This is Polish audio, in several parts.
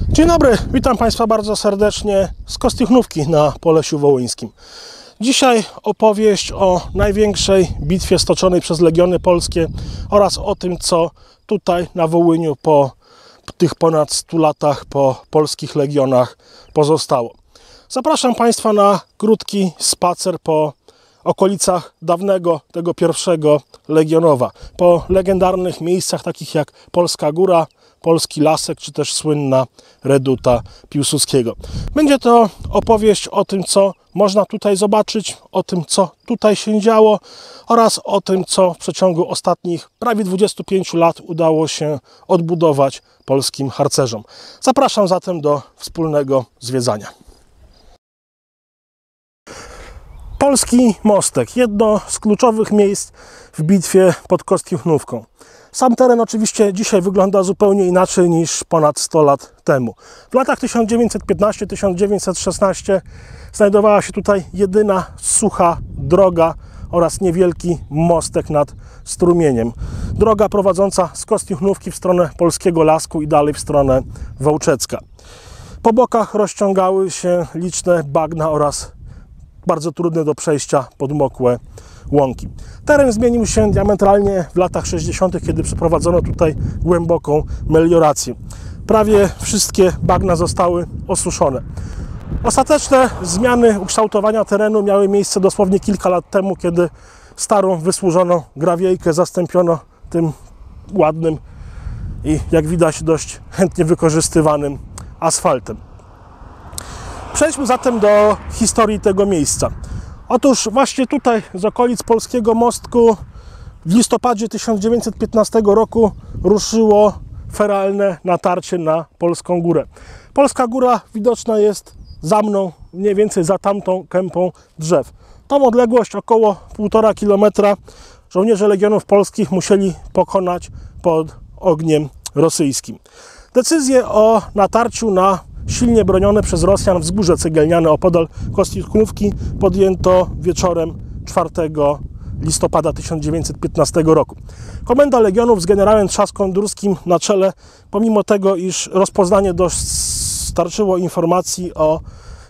Dzień dobry, witam Państwa bardzo serdecznie z Kostiuchnówki na Polesiu Wołyńskim. Dzisiaj opowieść o największej bitwie stoczonej przez Legiony Polskie oraz o tym, co tutaj na Wołyniu po tych ponad 100 latach po polskich legionach pozostało. Zapraszam Państwa na krótki spacer po okolicach dawnego tego pierwszego Legionowa, po legendarnych miejscach takich jak Polska Góra, Polski Lasek, czy też słynna Reduta Piłsudskiego. Będzie to opowieść o tym, co można tutaj zobaczyć, o tym, co tutaj się działo oraz o tym, co w przeciągu ostatnich prawie 25 lat udało się odbudować polskim harcerzom. Zapraszam zatem do wspólnego zwiedzania. Polski Mostek, jedno z kluczowych miejsc w bitwie pod Kostiuchnówką. Sam teren oczywiście dzisiaj wygląda zupełnie inaczej niż ponad 100 lat temu. W latach 1915-1916 znajdowała się tutaj jedyna sucha droga oraz niewielki mostek nad strumieniem. Droga prowadząca z Kostiuchnówki w stronę Polskiego Lasku i dalej w stronę Wołczecka. Po bokach rozciągały się liczne bagna oraz bardzo trudne do przejścia podmokłe łąki. Teren zmienił się diametralnie w latach 60., kiedy przeprowadzono tutaj głęboką meliorację. Prawie wszystkie bagna zostały osuszone. Ostateczne zmiany ukształtowania terenu miały miejsce dosłownie kilka lat temu, kiedy starą, wysłużoną grawiejkę zastąpiono tym ładnym i jak widać dość chętnie wykorzystywanym asfaltem. Przejdźmy zatem do historii tego miejsca. Otóż właśnie tutaj z okolic Polskiego Mostku w listopadzie 1915 roku ruszyło feralne natarcie na Polską Górę. Polska Góra widoczna jest za mną, mniej więcej za tamtą kępą drzew. Tą odległość około 1,5 km żołnierze Legionów Polskich musieli pokonać pod ogniem rosyjskim. Decyzję o natarciu na silnie bronione przez Rosjan wzgórze cegielniane opodal Kostiuszkówki podjęto wieczorem 4 listopada 1915 roku. Komenda Legionów z generałem Trzaską Durskim na czele, pomimo tego, iż rozpoznanie dostarczyło informacji o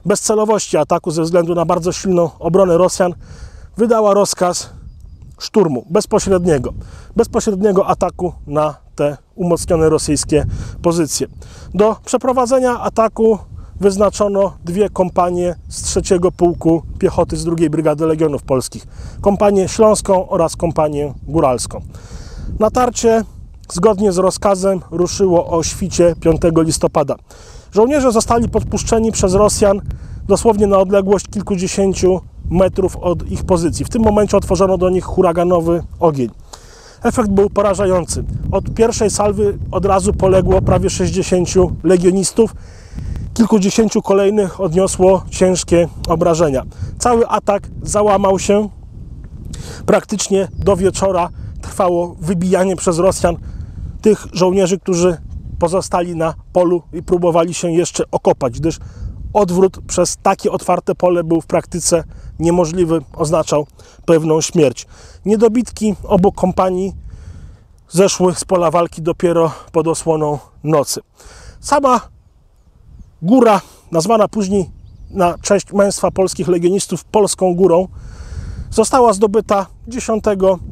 bezcelowości ataku ze względu na bardzo silną obronę Rosjan, wydała rozkaz szturmu bezpośredniego, bezpośredniego ataku na te umocnione rosyjskie pozycje. Do przeprowadzenia ataku wyznaczono dwie kompanie z trzeciego pułku piechoty z drugiej brygady Legionów Polskich. Kompanię śląską oraz kompanię góralską. Natarcie zgodnie z rozkazem ruszyło o świcie 5 listopada. Żołnierze zostali podpuszczeni przez Rosjan dosłownie na odległość kilkudziesięciu metrów od ich pozycji. W tym momencie otworzono do nich huraganowy ogień. Efekt był porażający. Od pierwszej salwy od razu poległo prawie 60 legionistów. Kilkudziesięciu kolejnych odniosło ciężkie obrażenia. Cały atak załamał się. Praktycznie do wieczora trwało wybijanie przez Rosjan tych żołnierzy, którzy pozostali na polu i próbowali się jeszcze okopać, gdyż odwrót przez takie otwarte pole był w praktyce niemożliwy, oznaczał pewną śmierć. Niedobitki obu kompanii zeszły z pola walki dopiero pod osłoną nocy. Sama góra, nazwana później na cześć męstwa polskich legionistów Polską Górą, została zdobyta 10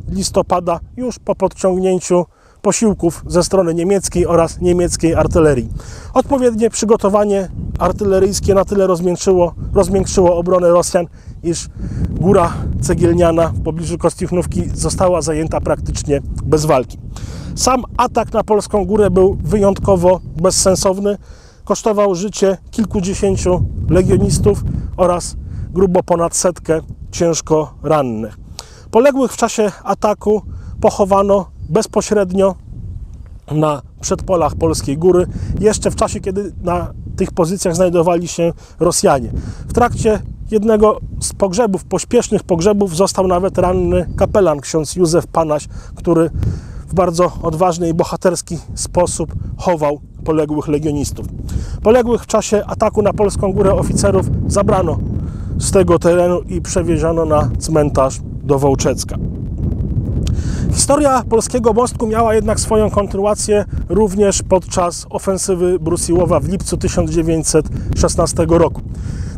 listopada już po podciągnięciu posiłków ze strony niemieckiej oraz niemieckiej artylerii. Odpowiednie przygotowanie artyleryjskie na tyle rozmiękczyło, rozmiękczyło obronę Rosjan, iż góra cegielniana w pobliżu Kostiuchnówki została zajęta praktycznie bez walki. Sam atak na Polską Górę był wyjątkowo bezsensowny. Kosztował życie kilkudziesięciu legionistów oraz grubo ponad setkę ciężko rannych. Poległych w czasie ataku pochowano bezpośrednio na przedpolach Polskiej Góry, jeszcze w czasie, kiedy na tych pozycjach znajdowali się Rosjanie. W trakcie jednego z pogrzebów, pośpiesznych pogrzebów, został nawet ranny kapelan, ksiądz Józef Panaś, który w bardzo odważny i bohaterski sposób chował poległych legionistów. Poległych w czasie ataku na Polską Górę oficerów zabrano z tego terenu i przewieziono na cmentarz do Wołczecka. Historia polskiego mostku miała jednak swoją kontynuację również podczas ofensywy Brusiłowa w lipcu 1916 roku.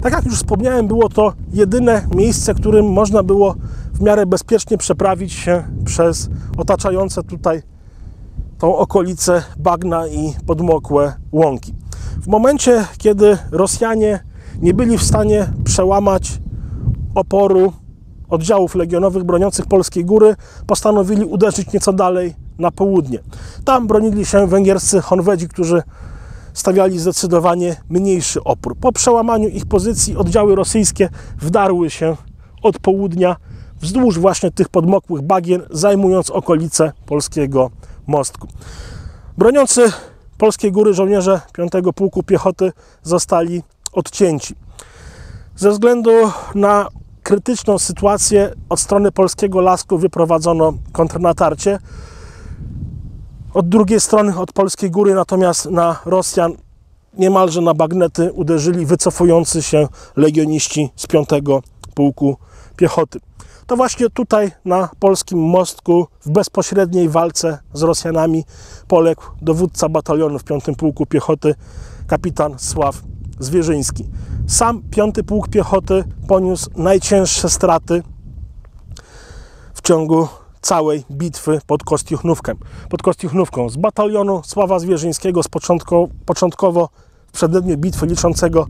Tak jak już wspomniałem, było to jedyne miejsce, którym można było w miarę bezpiecznie przeprawić się przez otaczające tutaj tą okolicę bagna i podmokłe łąki. W momencie, kiedy Rosjanie nie byli w stanie przełamać oporu oddziałów legionowych broniących Polskiej Góry, postanowili uderzyć nieco dalej na południe. Tam bronili się węgierscy Honwedzi, którzy stawiali zdecydowanie mniejszy opór. Po przełamaniu ich pozycji oddziały rosyjskie wdarły się od południa wzdłuż właśnie tych podmokłych bagien, zajmując okolice polskiego mostku. Broniący Polskiej Góry żołnierze 5 Pułku Piechoty zostali odcięci. Ze względu na krytyczną sytuację od strony polskiego lasku wyprowadzono kontrnatarcie. Od drugiej strony, od Polskiej Góry, natomiast na Rosjan niemalże na bagnety uderzyli wycofujący się legioniści z 5 Pułku Piechoty. To właśnie tutaj na polskim mostku w bezpośredniej walce z Rosjanami poległ dowódca batalionu w 5 Pułku Piechoty kapitan Sław Zwierzyński. Sam 5 Pułk Piechoty poniósł najcięższe straty w ciągu całej bitwy pod Kostiuchnówkiem. Pod Kostiuchnówką z batalionu Sława Zwierzyńskiego z początko, początkowo w przededniu bitwy liczącego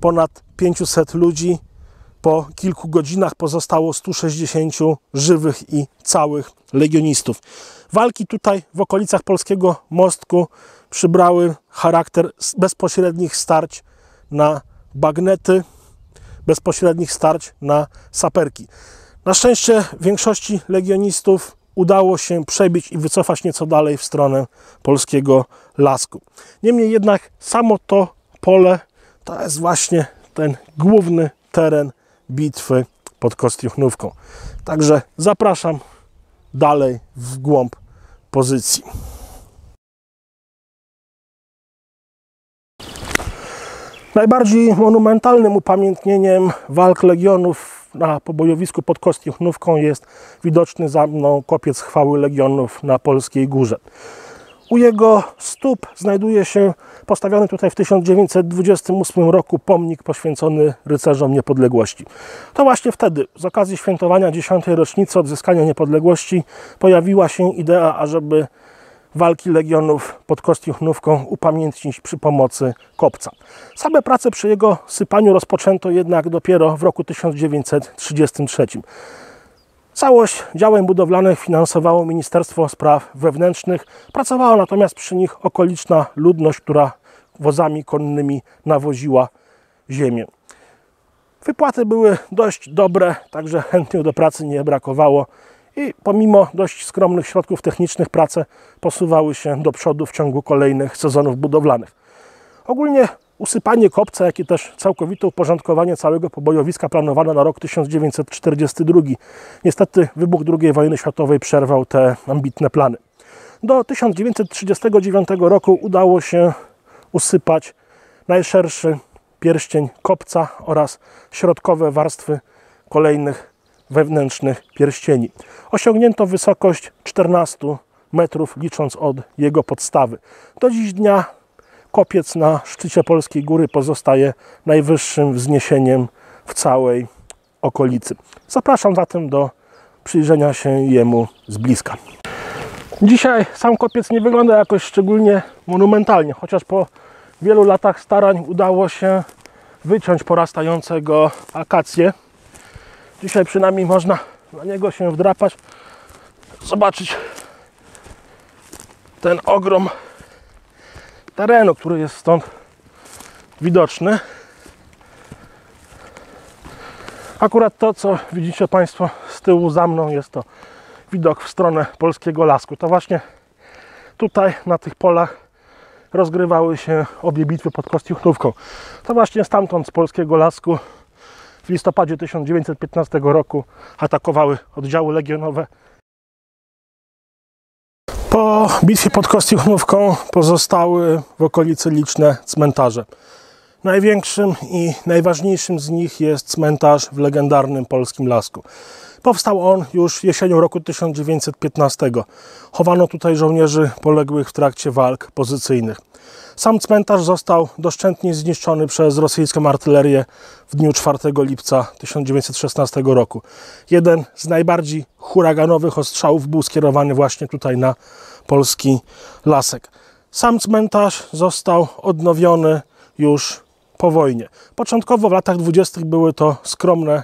ponad 500 ludzi po kilku godzinach pozostało 160 żywych i całych legionistów. Walki tutaj w okolicach polskiego mostku przybrały charakter bezpośrednich starć na bagnety, bezpośrednich starć na saperki. Na szczęście większości legionistów udało się przebić i wycofać nieco dalej w stronę polskiego lasku. Niemniej jednak samo to pole to jest właśnie ten główny teren bitwy pod Kostiuchnówką. Także zapraszam dalej w głąb pozycji. Najbardziej monumentalnym upamiętnieniem walk legionów na pobojowisku pod Kostiuchnówką jest widoczny za mną kopiec chwały legionów na Polskiej Górze. U jego stóp znajduje się postawiony tutaj w 1928 roku pomnik poświęcony rycerzom niepodległości. To właśnie wtedy, z okazji świętowania 10. rocznicy odzyskania niepodległości, pojawiła się idea, ażeby walki legionów pod Kostiuchnówką upamiętnić przy pomocy kopca. Same prace przy jego sypaniu rozpoczęto jednak dopiero w roku 1933. Całość działań budowlanych finansowało Ministerstwo Spraw Wewnętrznych. Pracowała natomiast przy nich okoliczna ludność, która wozami konnymi nawoziła ziemię. Wypłaty były dość dobre, także chętnych do pracy nie brakowało i pomimo dość skromnych środków technicznych prace posuwały się do przodu w ciągu kolejnych sezonów budowlanych. Ogólnie usypanie kopca, jak i też całkowite uporządkowanie całego pobojowiska planowano na rok 1942. Niestety wybuch II wojny światowej przerwał te ambitne plany. Do 1939 roku udało się usypać najszerszy pierścień kopca oraz środkowe warstwy kolejnych wewnętrznych pierścieni. Osiągnięto wysokość 14 metrów, licząc od jego podstawy. Do dziś dnia kopiec na szczycie Polskiej Góry pozostaje najwyższym wzniesieniem w całej okolicy. Zapraszam zatem do przyjrzenia się jemu z bliska. Dzisiaj sam kopiec nie wygląda jakoś szczególnie monumentalnie, chociaż po wielu latach starań udało się wyciąć porastającego akację. Dzisiaj przynajmniej można na niego się wdrapać, zobaczyć ten ogrom terenu, który jest stąd widoczny. Akurat to, co widzicie Państwo z tyłu za mną, jest to widok w stronę polskiego lasku. To właśnie tutaj na tych polach rozgrywały się obie bitwy pod Kostiuchnówką. To właśnie stamtąd z polskiego lasku w listopadzie 1915 roku atakowały oddziały legionowe po bitwie pod Kostiuchnówką pozostały w okolicy liczne cmentarze. Największym i najważniejszym z nich jest cmentarz w legendarnym polskim lasku. Powstał on już jesienią roku 1915. Chowano tutaj żołnierzy poległych w trakcie walk pozycyjnych. Sam cmentarz został doszczętnie zniszczony przez rosyjską artylerię w dniu 4 lipca 1916 roku. Jeden z najbardziej huraganowych ostrzałów był skierowany właśnie tutaj na polski lasek. Sam cmentarz został odnowiony już po wojnie. Początkowo w latach 20. były to skromne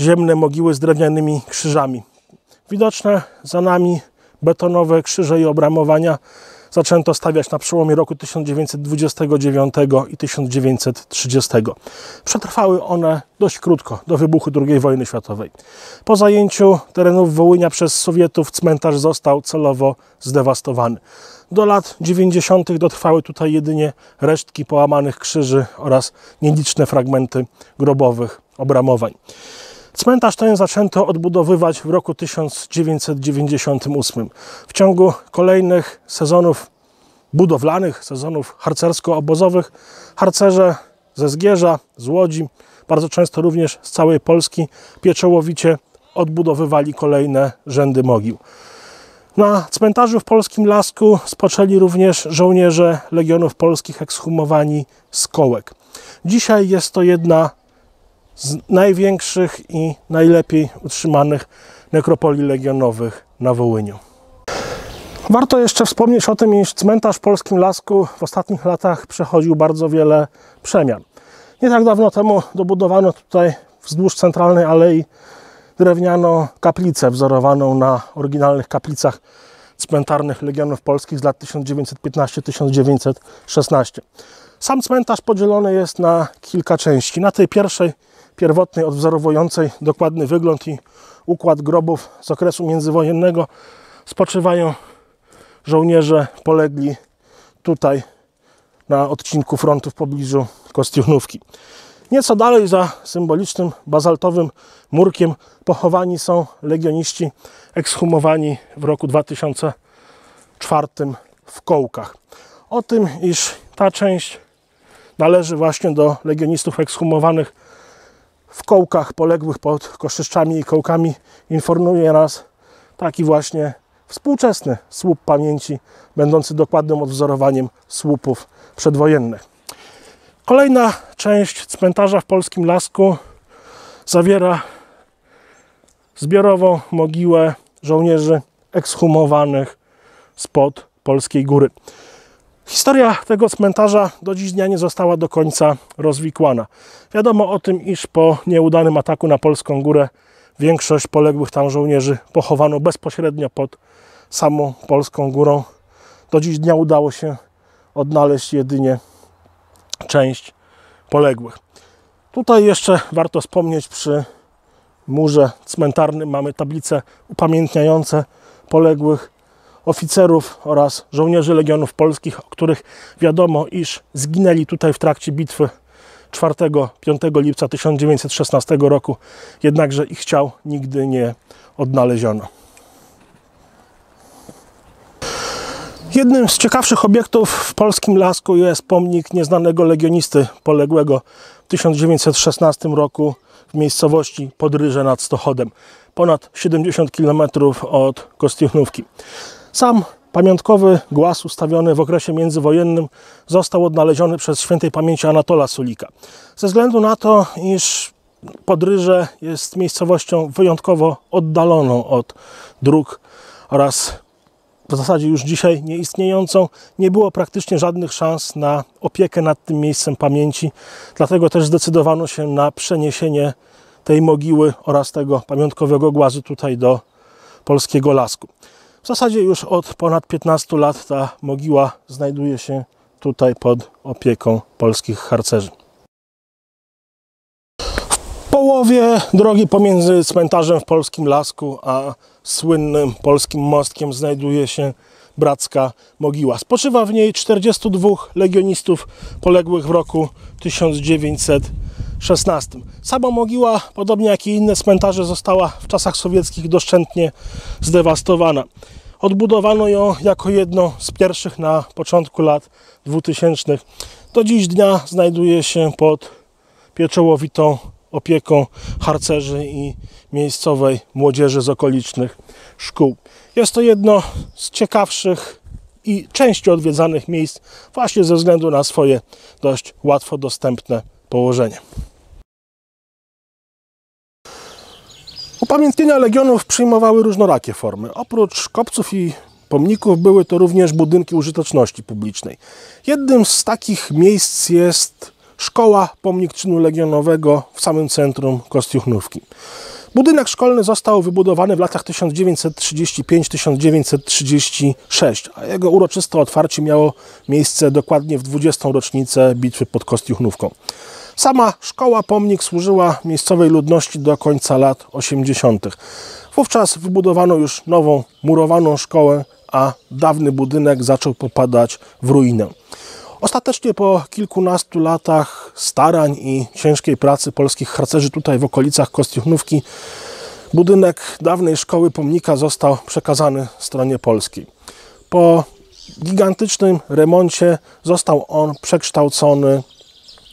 ziemne mogiły z drewnianymi krzyżami. Widoczne za nami betonowe krzyże i obramowania zaczęto stawiać na przełomie roku 1929 i 1930. Przetrwały one dość krótko, do wybuchu II wojny światowej. Po zajęciu terenów Wołynia przez Sowietów cmentarz został celowo zdewastowany. Do lat 90. dotrwały tutaj jedynie resztki połamanych krzyży oraz nieliczne fragmenty grobowych obramowań. Cmentarz ten zaczęto odbudowywać w roku 1998. W ciągu kolejnych sezonów budowlanych, sezonów harcersko-obozowych, harcerze ze Zgierza, z Łodzi, bardzo często również z całej Polski, pieczołowicie odbudowywali kolejne rzędy mogił. Na cmentarzu w Polskim Lasku spoczęli również żołnierze Legionów Polskich ekshumowani z kołek. Dzisiaj jest to jedna z największych i najlepiej utrzymanych nekropolii legionowych na Wołyniu. Warto jeszcze wspomnieć o tym, iż cmentarz w Polskim Lasku w ostatnich latach przechodził bardzo wiele przemian. Nie tak dawno temu dobudowano tutaj wzdłuż centralnej alei drewnianą kaplicę wzorowaną na oryginalnych kaplicach cmentarnych Legionów Polskich z lat 1915-1916. Sam cmentarz podzielony jest na kilka części. Na tej pierwszej pierwotnej, odwzorowującej dokładny wygląd i układ grobów z okresu międzywojennego spoczywają żołnierze polegli tutaj na odcinku frontu w pobliżu Kostiuchnówki. Nieco dalej za symbolicznym bazaltowym murkiem pochowani są legioniści ekshumowani w roku 2004 w Kołkach. O tym, iż ta część należy właśnie do legionistów ekshumowanych w kołkach poległych pod Koszyczami i kołkami informuje nas taki właśnie współczesny słup pamięci, będący dokładnym odwzorowaniem słupów przedwojennych. Kolejna część cmentarza w Polskim Lasku zawiera zbiorową mogiłę żołnierzy ekshumowanych spod Polskiej Góry. Historia tego cmentarza do dziś dnia nie została do końca rozwikłana. Wiadomo o tym, iż po nieudanym ataku na Polską Górę większość poległych tam żołnierzy pochowano bezpośrednio pod samą Polską Górą. Do dziś dnia udało się odnaleźć jedynie część poległych. Tutaj jeszcze warto wspomnieć przy murze cmentarnym mamy tablice upamiętniające poległych oficerów oraz żołnierzy Legionów Polskich, o których wiadomo, iż zginęli tutaj w trakcie bitwy 4-5 lipca 1916 roku, jednakże ich ciał nigdy nie odnaleziono. Jednym z ciekawszych obiektów w polskim lasku jest pomnik nieznanego legionisty poległego w 1916 roku w miejscowości Podryże nad Stochodem, ponad 70 km od Kostiuchnówki. Sam pamiątkowy głaz ustawiony w okresie międzywojennym został odnaleziony przez świętej pamięci Anatola Sulika. Ze względu na to, iż Podryże jest miejscowością wyjątkowo oddaloną od dróg oraz w zasadzie już dzisiaj nieistniejącą, nie było praktycznie żadnych szans na opiekę nad tym miejscem pamięci. Dlatego też zdecydowano się na przeniesienie tej mogiły oraz tego pamiątkowego głazu tutaj do polskiego lasku. W zasadzie już od ponad 15 lat ta mogiła znajduje się tutaj pod opieką polskich harcerzy. W połowie drogi pomiędzy cmentarzem w Polskim Lasku a słynnym polskim mostkiem znajduje się bracka mogiła. Spoczywa w niej 42 legionistów poległych w roku 1916. Sama mogiła, podobnie jak i inne cmentarze, została w czasach sowieckich doszczętnie zdewastowana. Odbudowano ją jako jedno z pierwszych na początku lat 2000. Do dziś dnia znajduje się pod pieczołowitą opieką harcerzy i miejscowej młodzieży z okolicznych szkół. Jest to jedno z ciekawszych i częściej odwiedzanych miejsc właśnie ze względu na swoje dość łatwo dostępne położenie. Upamiętnienia legionów przyjmowały różnorakie formy. Oprócz kopców i pomników były to również budynki użyteczności publicznej. Jednym z takich miejsc jest szkoła pomnik czynu legionowego w samym centrum Kostiuchnówki. Budynek szkolny został wybudowany w latach 1935-1936, a jego uroczyste otwarcie miało miejsce dokładnie w 20. rocznicę bitwy pod Kostiuchnówką. Sama szkoła pomnik służyła miejscowej ludności do końca lat 80. Wówczas wybudowano już nową murowaną szkołę, a dawny budynek zaczął popadać w ruinę. Ostatecznie po kilkunastu latach starań i ciężkiej pracy polskich harcerzy tutaj w okolicach Kostiuchnówki budynek dawnej szkoły pomnika został przekazany stronie polskiej. Po gigantycznym remoncie został on przekształcony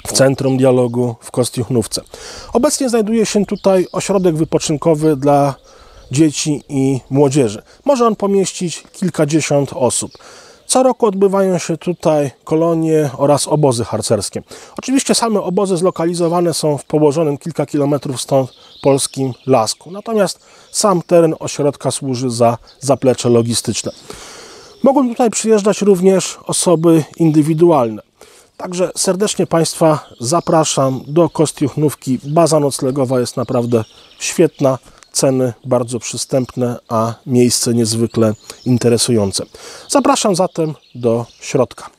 w Centrum Dialogu w Kostiuchnówce. Obecnie znajduje się tutaj ośrodek wypoczynkowy dla dzieci i młodzieży. Może on pomieścić kilkadziesiąt osób. Co roku odbywają się tutaj kolonie oraz obozy harcerskie. Oczywiście same obozy zlokalizowane są w położonym kilka kilometrów stąd polskim lasku. Natomiast sam teren ośrodka służy za zaplecze logistyczne. Mogą tutaj przyjeżdżać również osoby indywidualne. Także serdecznie Państwa zapraszam do Kostiuchnówki. Baza noclegowa jest naprawdę świetna ceny bardzo przystępne, a miejsce niezwykle interesujące. Zapraszam zatem do środka.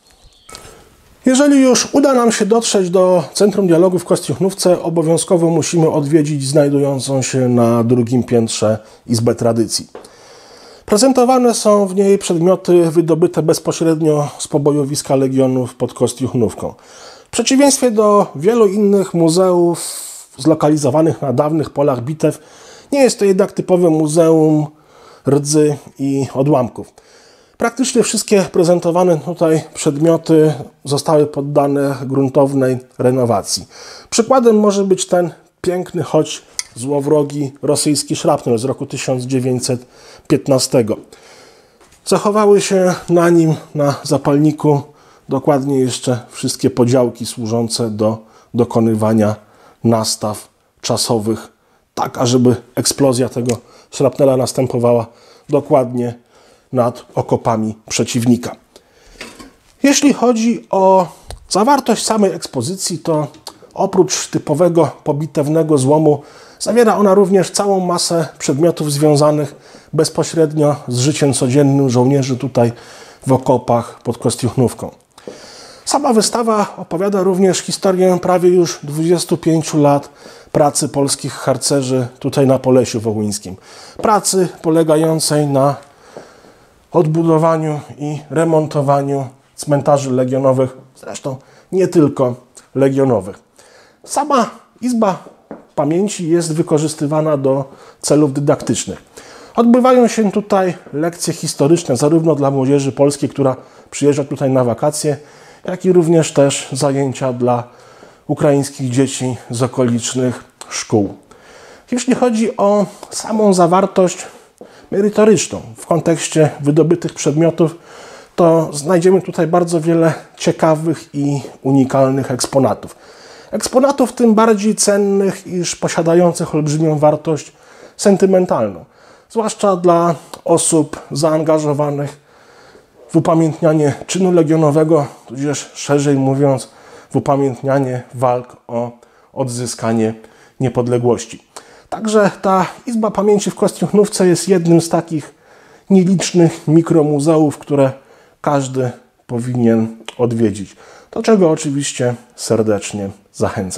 Jeżeli już uda nam się dotrzeć do Centrum Dialogu w Kostiuchnówce, obowiązkowo musimy odwiedzić znajdującą się na drugim piętrze Izbę Tradycji. Prezentowane są w niej przedmioty wydobyte bezpośrednio z pobojowiska Legionów pod Kostiuchnówką. W przeciwieństwie do wielu innych muzeów zlokalizowanych na dawnych polach bitew, nie jest to jednak typowe muzeum rdzy i odłamków. Praktycznie wszystkie prezentowane tutaj przedmioty zostały poddane gruntownej renowacji. Przykładem może być ten piękny, choć złowrogi rosyjski szrapnel z roku 1915. Zachowały się na nim, na zapalniku, dokładnie jeszcze wszystkie podziałki służące do dokonywania nastaw czasowych tak ażeby eksplozja tego szrapnela następowała dokładnie nad okopami przeciwnika. Jeśli chodzi o zawartość samej ekspozycji, to oprócz typowego pobitewnego złomu zawiera ona również całą masę przedmiotów związanych bezpośrednio z życiem codziennym żołnierzy tutaj w okopach pod Kostiuchnówką. Sama wystawa opowiada również historię prawie już 25 lat pracy polskich harcerzy tutaj na Polesiu Wołyńskim. Pracy polegającej na odbudowaniu i remontowaniu cmentarzy legionowych, zresztą nie tylko legionowych. Sama Izba Pamięci jest wykorzystywana do celów dydaktycznych. Odbywają się tutaj lekcje historyczne, zarówno dla młodzieży polskiej, która przyjeżdża tutaj na wakacje, jak i również też zajęcia dla ukraińskich dzieci z okolicznych szkół. Jeśli chodzi o samą zawartość merytoryczną w kontekście wydobytych przedmiotów, to znajdziemy tutaj bardzo wiele ciekawych i unikalnych eksponatów. Eksponatów tym bardziej cennych, iż posiadających olbrzymią wartość sentymentalną, zwłaszcza dla osób zaangażowanych w upamiętnianie czynu legionowego, tudzież szerzej mówiąc, w upamiętnianie walk o odzyskanie niepodległości. Także ta Izba Pamięci w Kostiuchnówce jest jednym z takich nielicznych mikromuzeów, które każdy powinien odwiedzić. Do czego oczywiście serdecznie Sein